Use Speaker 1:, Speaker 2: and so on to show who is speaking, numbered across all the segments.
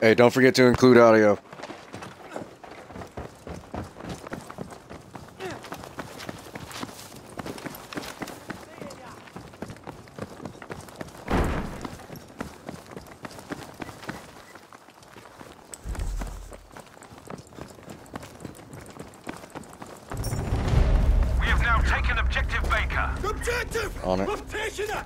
Speaker 1: Hey, don't forget to include audio.
Speaker 2: We have now taken objective Baker.
Speaker 3: Objective!
Speaker 1: On it.
Speaker 3: I've taken it!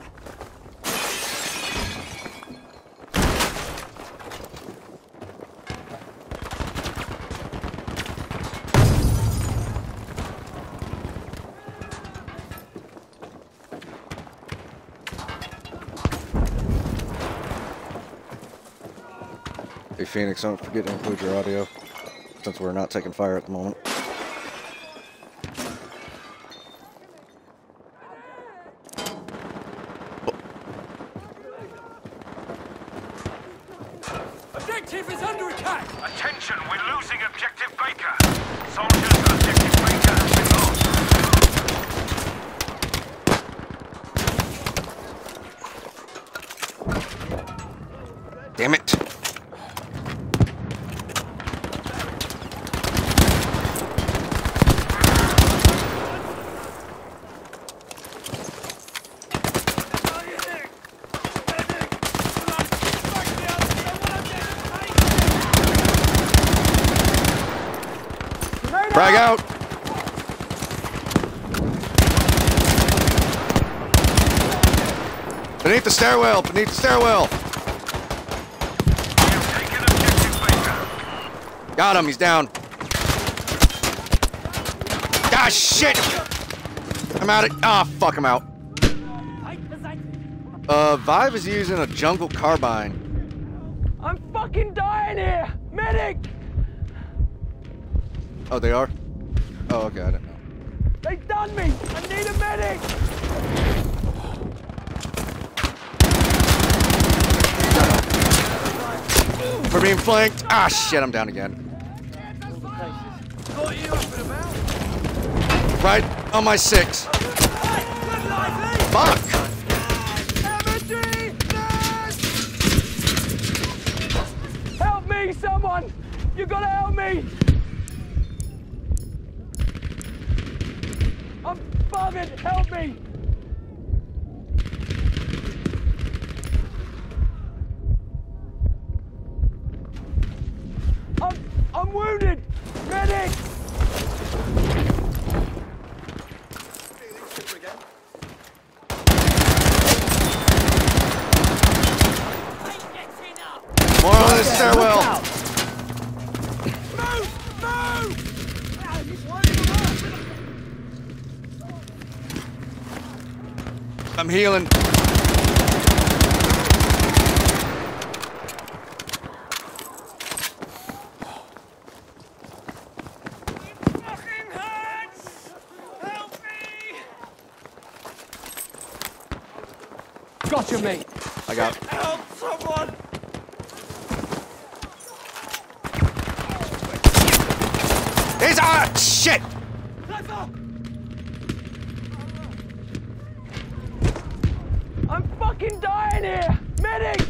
Speaker 1: Hey, Phoenix, don't forget to include your audio, since we're not taking fire at the moment.
Speaker 3: Objective is under attack!
Speaker 2: Attention, we're losing objective Baker. Soldiers, objective Baker has been lost.
Speaker 1: Damn it! Frag out! Beneath the stairwell! Beneath the stairwell!
Speaker 2: We have taken objective Baker.
Speaker 1: Got him, he's down. Ah, shit! I'm out of. Ah, fuck, I'm out. Uh, Vive is using a jungle carbine.
Speaker 4: I'm fucking dying here! Medic!
Speaker 1: Oh, they are? Oh, okay, I didn't know.
Speaker 4: They done me! I need a medic!
Speaker 1: We're being flanked. Ah, shit, I'm down again. Right on my six. Fuck!
Speaker 4: Help me, someone! You gotta help me! I'm bugging! Help me! I'm, I'm wounded! Medic!
Speaker 1: More on the stairwell. I'm healing.
Speaker 4: Gotcha, mate!
Speaker 1: I got.
Speaker 3: Help someone!
Speaker 1: He's ah shit.
Speaker 4: I'm fucking dying here! Medic!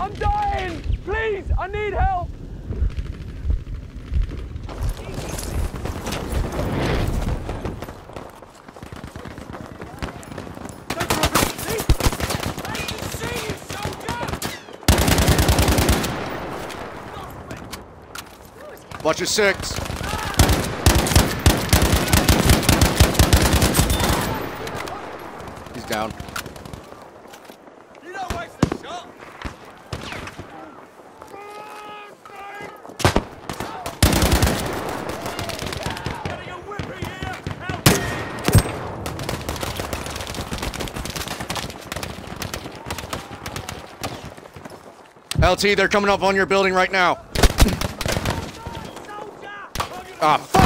Speaker 4: I'm dying! Please, I need help!
Speaker 1: Watch your six. He's down.
Speaker 3: You don't waste the shot! Getting a whipping here! Help me!
Speaker 1: LT, they're coming up on your building right now. Ah, fuck!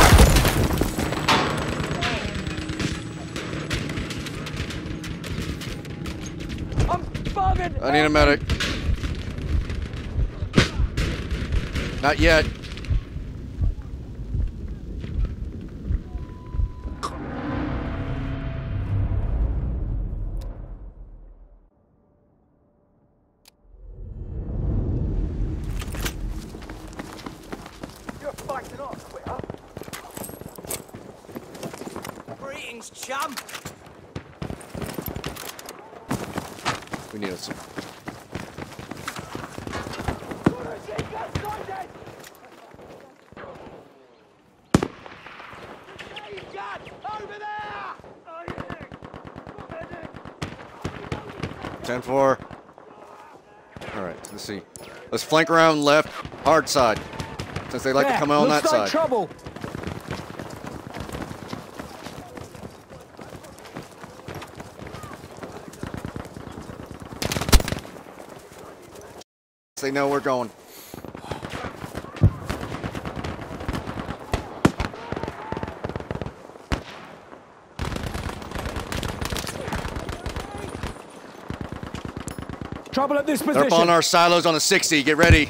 Speaker 4: I'm bugging!
Speaker 1: I need a medic. Not yet.
Speaker 3: Greetings, chum.
Speaker 1: We need a.
Speaker 3: Over!
Speaker 1: Ten four. All right, let's see. Let's flank around left, hard side, since they like to come out on that
Speaker 4: looks like
Speaker 1: side.
Speaker 4: trouble.
Speaker 1: They know we're going.
Speaker 4: Trouble at this
Speaker 1: They're
Speaker 4: position.
Speaker 1: up on our silos on the 60. Get ready.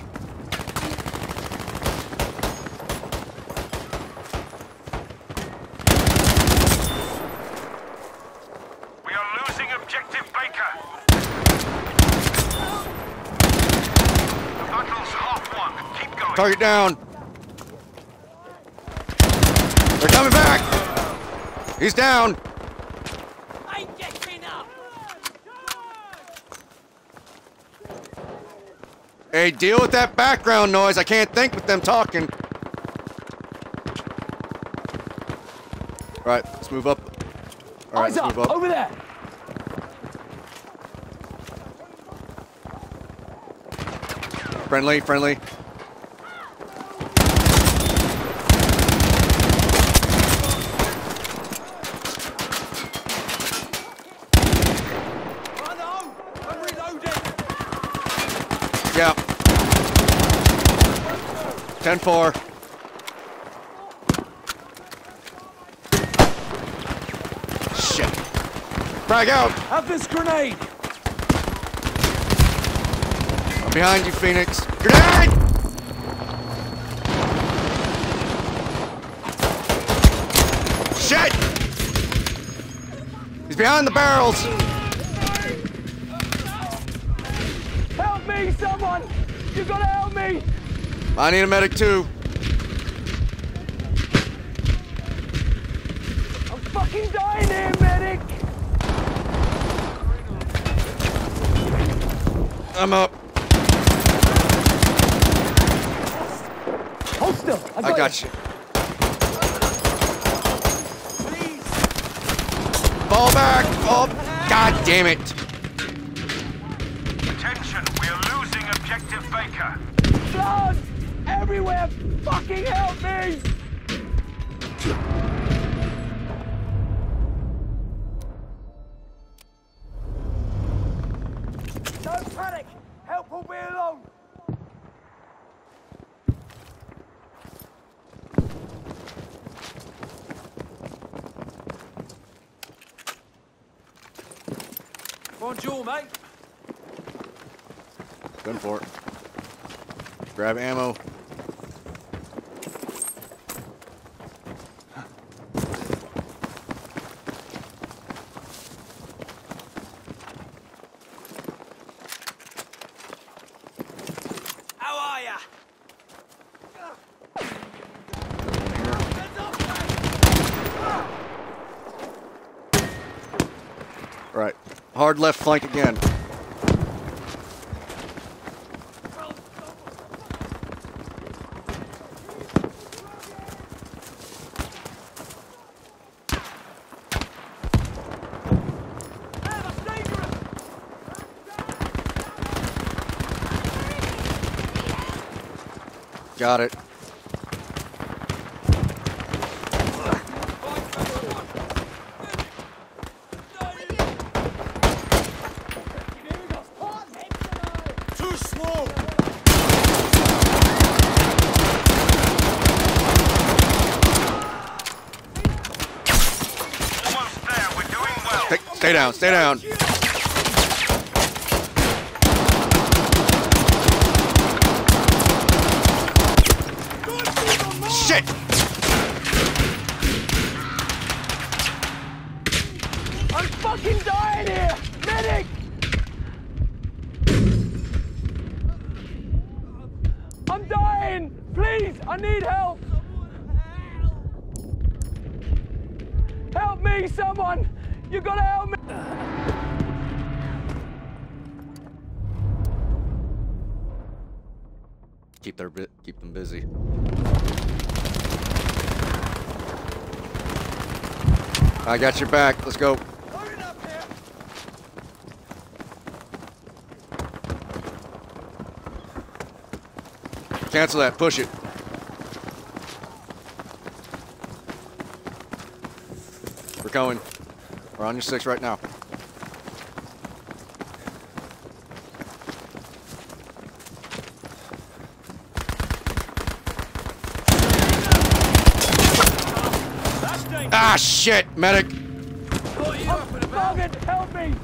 Speaker 2: We are losing objective Baker. The battle's half won. Keep going.
Speaker 1: Target down. They're coming back. He's down.
Speaker 3: Ain't getting up!
Speaker 1: Hey, deal with that background noise. I can't think with them talking. All right, let's move up. All right,
Speaker 4: Eyes up,
Speaker 1: move up.
Speaker 4: over there.
Speaker 1: Friendly, friendly.
Speaker 3: I know! I'm reloading!
Speaker 1: Yeah. 10 4. Shit. Frag out.
Speaker 4: Have this grenade.
Speaker 1: I'm behind you, Phoenix. Grenade! Shit! He's behind the barrels.
Speaker 4: Help me, someone. You gotta help me.
Speaker 1: I need a medic too.
Speaker 4: I'm fucking dying here, medic.
Speaker 1: I'm up.
Speaker 4: Hold still. I got,
Speaker 1: I got you. Fall back. Oh, god damn it.
Speaker 2: Attention, we are losing objective Baker.
Speaker 4: Blood everywhere. Fucking help me. Don't panic. Help will be along.
Speaker 3: Bonjour, mate.
Speaker 1: Gun for it. Grab ammo.
Speaker 3: How are ya?
Speaker 1: Right. Hard left flank again. Got it.
Speaker 3: Too slow!
Speaker 2: Almost there. We're doing well.
Speaker 1: Stay, down. Stay down.
Speaker 4: I
Speaker 1: got your back. Let's go. Cancel that. Push it. We're going. We're on your six right now. Ah, shit, medic.
Speaker 4: Morgan, help me!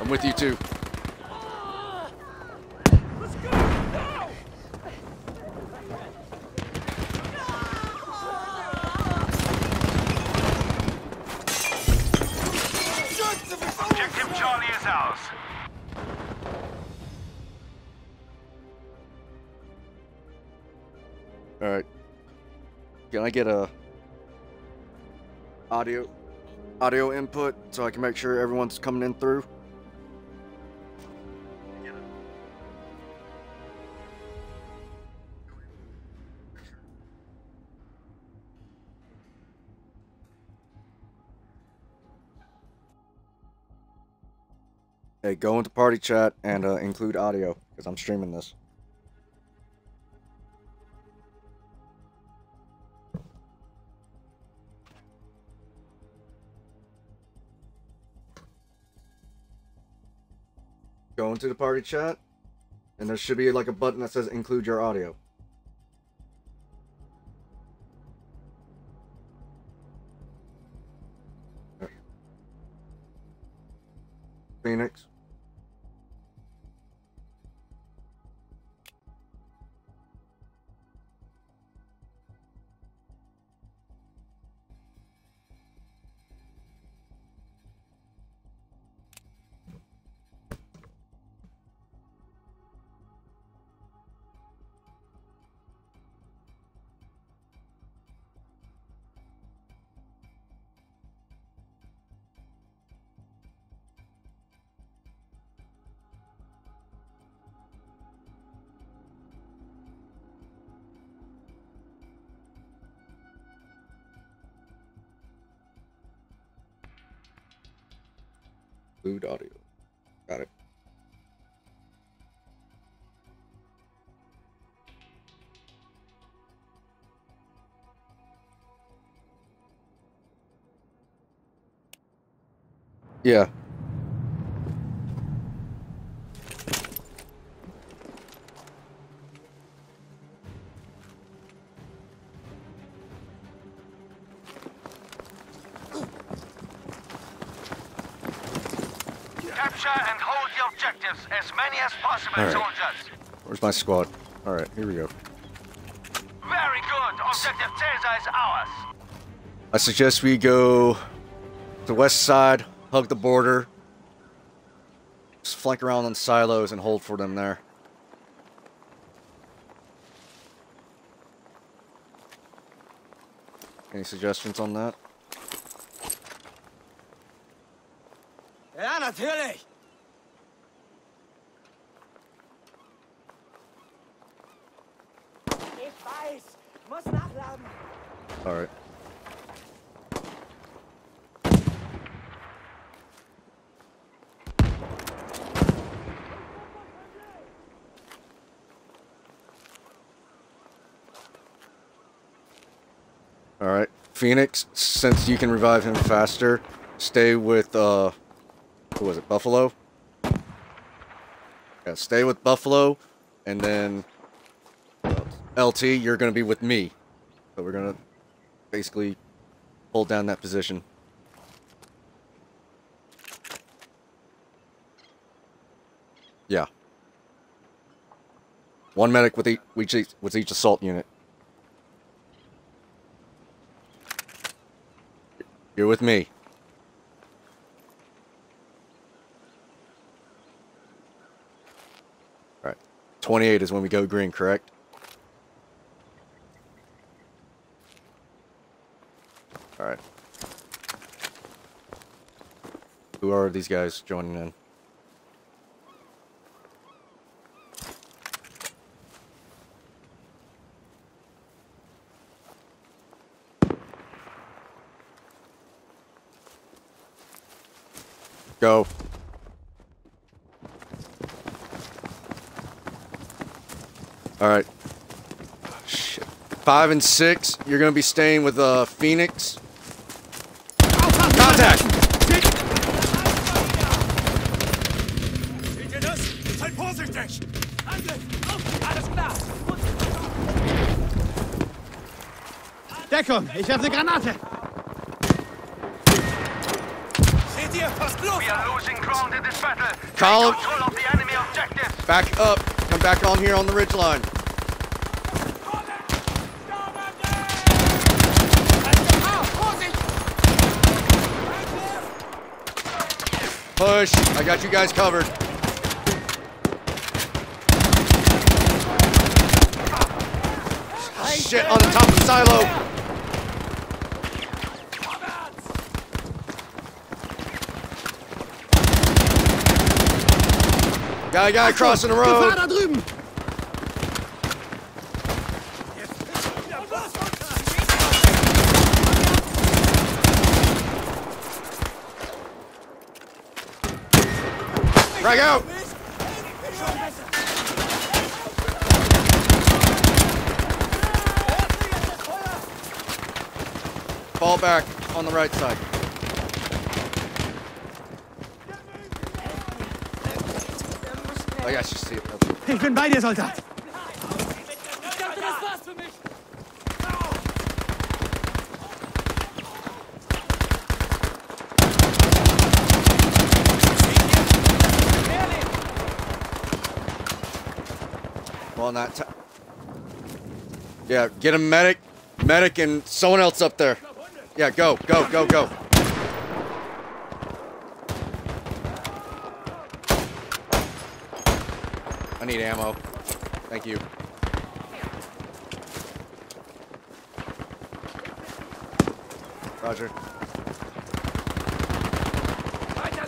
Speaker 1: I'm with you too. All right. Can I get a audio audio input so I can make sure everyone's coming in through? Hey, go into party chat and uh, include audio because I'm streaming this. Into the party chat, and there should be like a button that says include your audio. Phoenix. Include audio. Got it. Yeah.
Speaker 2: Capture and hold the objectives, as many as possible,
Speaker 1: All right.
Speaker 2: soldiers.
Speaker 1: Where's my squad? All right, here we go.
Speaker 2: Very good. Objective Caesar is ours.
Speaker 1: I suggest we go to the west side, hug the border, just flank around on silos and hold for them there. Any suggestions on that?
Speaker 3: Ja, natürlich.
Speaker 4: Ich weiß! Muss nachladen!
Speaker 1: All right. All right, Phoenix. Since you can revive him faster, stay with uh, who was it? Buffalo. Yeah, stay with Buffalo, and then LT. You're gonna be with me. So we're gonna basically hold down that position. Yeah. One medic with each, with each assault unit. You're with me. All right. 28 is when we go green, correct? All right. Who are these guys joining in? Go. All right. Shit. Five and six. You're gonna be staying with uh Phoenix. Contact.
Speaker 5: Deckung, ich habe eine Granate.
Speaker 3: Seht ihr? Passt los!
Speaker 2: We are losing ground in this battle.
Speaker 1: Column.
Speaker 2: control of the enemy objectives.
Speaker 1: Back up. Come back on here on the ridge line. Push. I got you guys covered. Shit on the top of the silo. Guy, guy crossing the road.
Speaker 5: Gefahr da drüben.
Speaker 1: Frag out. Fall back on the right side. I got you, Steve. Okay.
Speaker 5: Ich bin bei dir, Soldat.
Speaker 4: Ich dachte, das war's für mich.
Speaker 1: Well, not. T- yeah, get a medic, medic, and someone else up there. Yeah, go, go, go, go. Need ammo. Thank you. Roger.
Speaker 3: Weiter!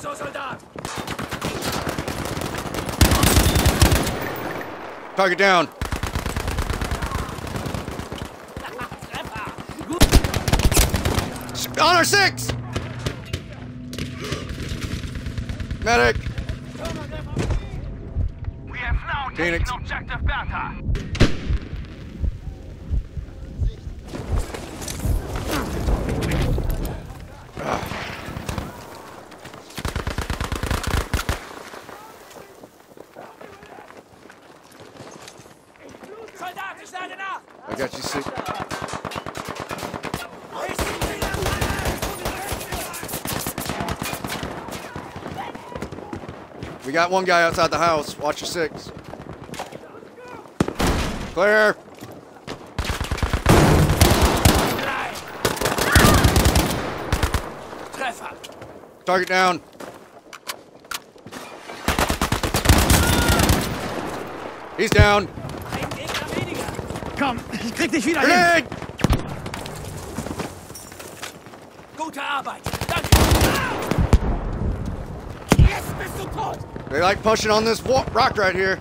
Speaker 1: Target down. Honor six. Medic. Phoenix. I got you. Six. We got one guy outside the house. Watch your six. Clear.
Speaker 3: Treffer!
Speaker 1: Target down. He's down.
Speaker 3: Ein Gegner weniger!
Speaker 5: Komm, ich krieg dich wieder hin.
Speaker 1: Grenade!
Speaker 3: Gute Arbeit! Danke! Jetzt bist du tot!
Speaker 1: They like pushing on this rock right here.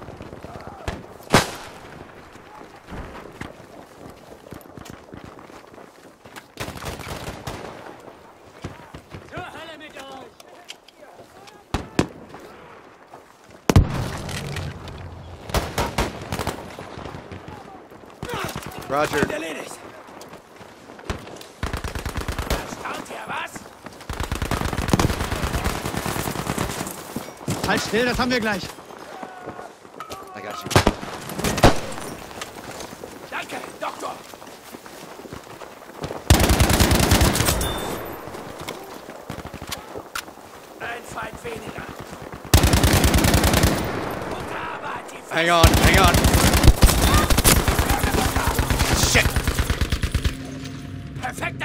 Speaker 1: Roger.
Speaker 3: Erledigt! Erstaunt ihr was?
Speaker 5: Halt still, das haben wir gleich.
Speaker 1: I got you.
Speaker 3: Danke, Doktor! Ein Feind weniger! Gute Arbeit, die
Speaker 1: Hang on, hang on.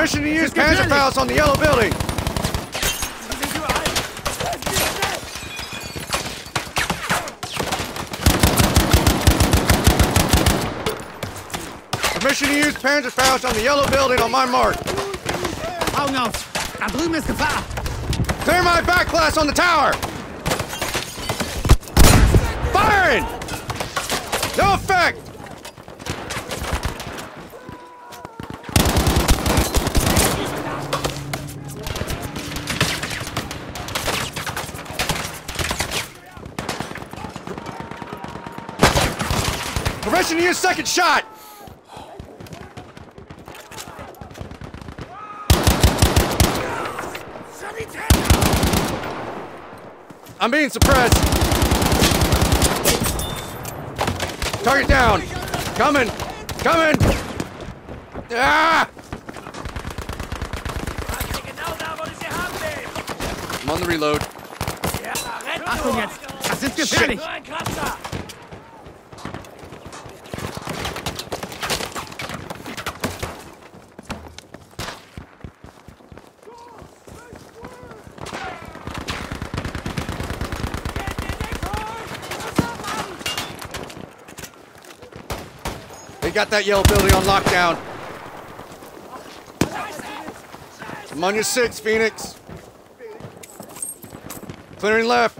Speaker 1: Permission to use. Panzerfaust on the yellow building.
Speaker 3: Sie sind überall. Helft mir schnell.
Speaker 1: Permission to use Panzerfaust on the yellow building on my mark.
Speaker 5: Augen auf! Da drüben ist Gefahr!
Speaker 1: Clear my back blast on the tower! Firing! No effect! To use second shot! I'm being suppressed. Target down. Coming. Coming. Ah!
Speaker 3: Warte genau da, wo du sie haben willst.
Speaker 1: I'm on the reload.
Speaker 3: Ja, renn
Speaker 5: Achtung
Speaker 3: nur.
Speaker 5: jetzt! Das ist gefährlich!
Speaker 3: Nur
Speaker 1: They got that yellow building on lockdown. I'm on your six, Phoenix. Clearing left.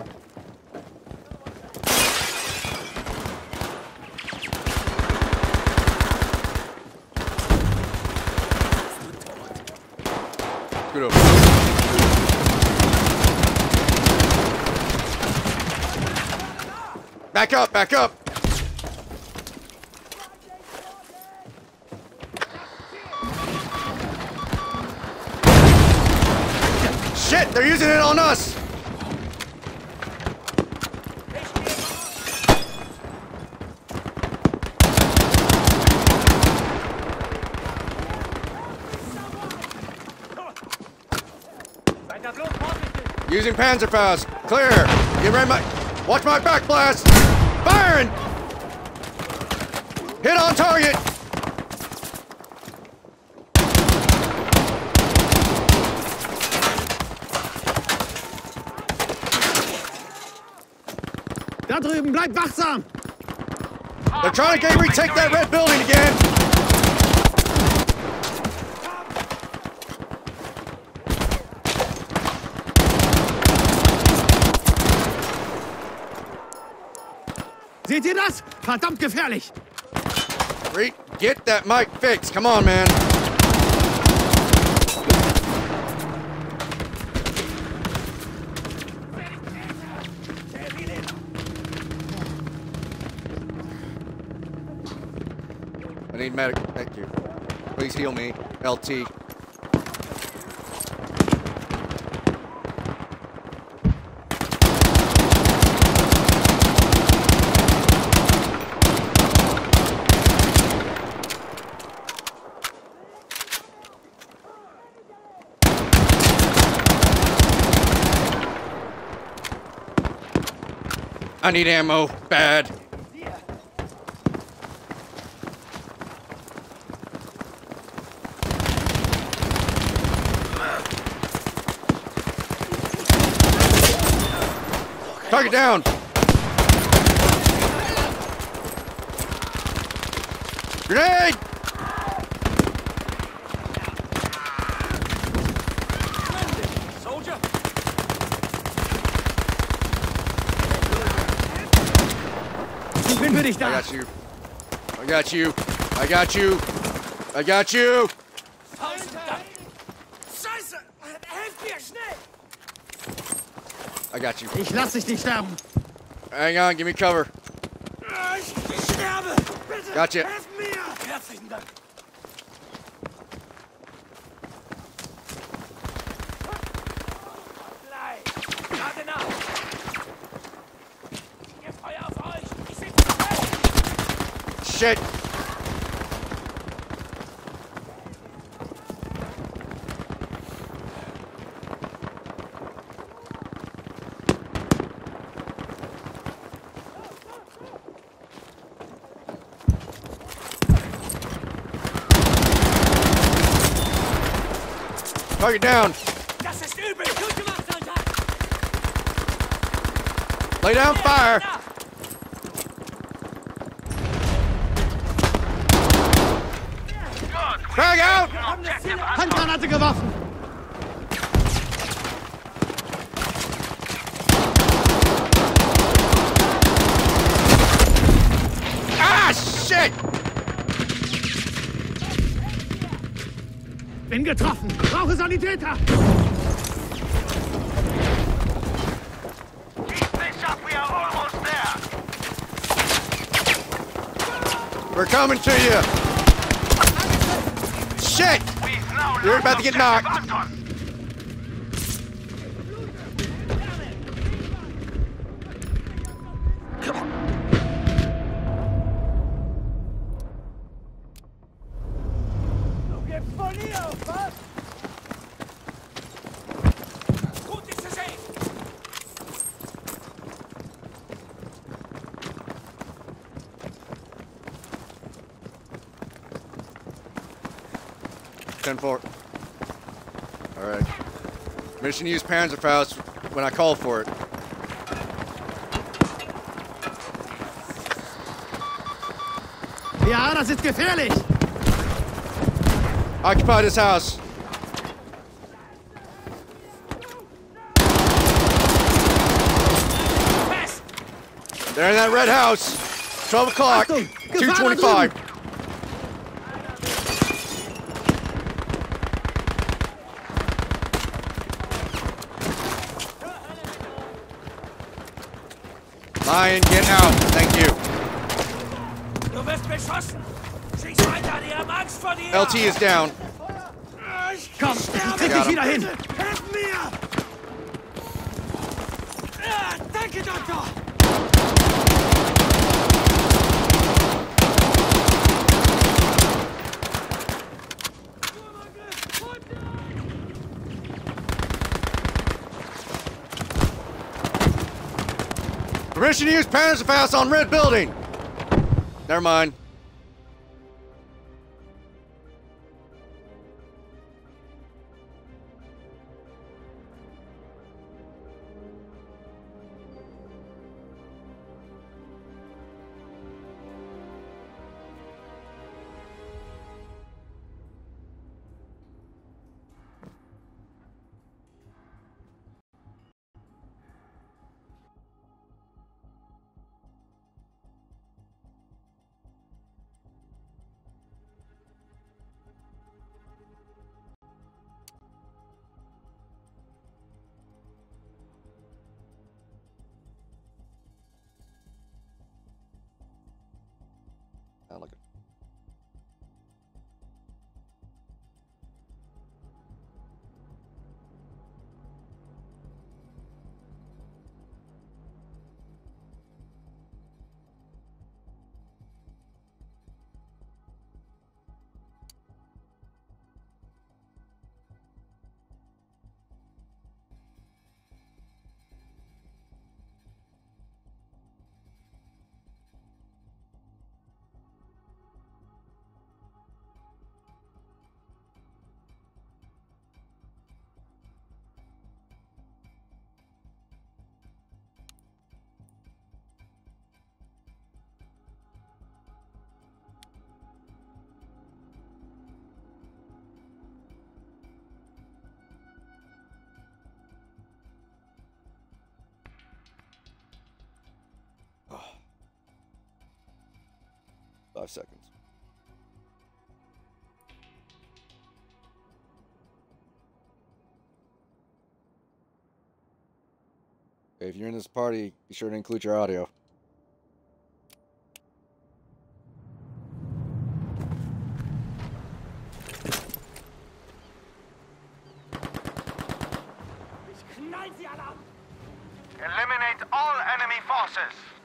Speaker 1: Good. Back up, back up. They're using it on us. Using Panzerfaust. Clear. Get ready, my. Watch my back blast. Firing. Hit on target.
Speaker 5: Da drüben, bleib wachsam!
Speaker 1: They're trying to get retake that red building again.
Speaker 5: Seht ihr das? Verdammt gefährlich!
Speaker 1: Get that mic fixed. Come on, man. Medic. Thank you. Please heal me. LT. I need ammo. Bad. Target down. Grenade!
Speaker 3: Soldier.
Speaker 5: Ich bin für dich
Speaker 1: I got you. I got you. I got you. I got you. I got you.
Speaker 5: Ich lass dich nicht sterben.
Speaker 1: Hang on, give me cover.
Speaker 3: Ich sterbe. Bitte,
Speaker 1: gotcha.
Speaker 3: Helf. Herzlichen Dank.
Speaker 1: Shit! Target down!
Speaker 3: Das ist übel! Gut!
Speaker 1: Lay down fire!
Speaker 5: Bin getroffen! Brauche Sanitäter!
Speaker 2: Keep this up. We are almost there.
Speaker 1: We're coming to you! Shit!
Speaker 2: Lost
Speaker 1: about to get knocked. 10-4. All right. Mission to use Panzerfaust when I call for it.
Speaker 5: Ja, das ist gefährlich!
Speaker 1: Occupy this house. They're in that red house. 12 o'clock, 225. Lion, get out. Thank you.
Speaker 3: Du wirst beschossen! Schieß weiter, die haben Angst vor dir!
Speaker 1: LT is down.
Speaker 5: Komm, ich krieg
Speaker 1: Got
Speaker 5: dich
Speaker 1: him.
Speaker 5: wieder hin!
Speaker 3: Helf mir! Danke, ah, Doktor!
Speaker 1: Permission to use Panzerfaust on red building. Never mind. Five seconds. If you're in this party, be sure to include your audio.
Speaker 2: Eliminate all enemy forces.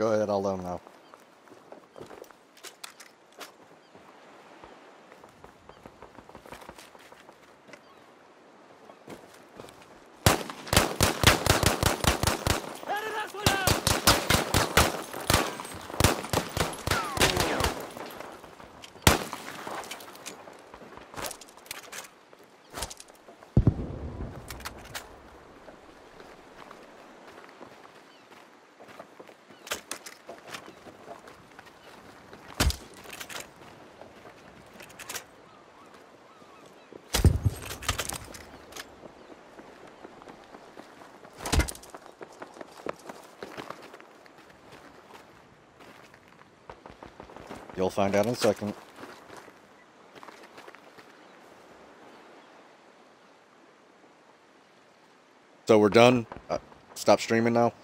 Speaker 1: Go ahead, I'll let him know. You'll find out in a second. So we're done. Uh, stop streaming now.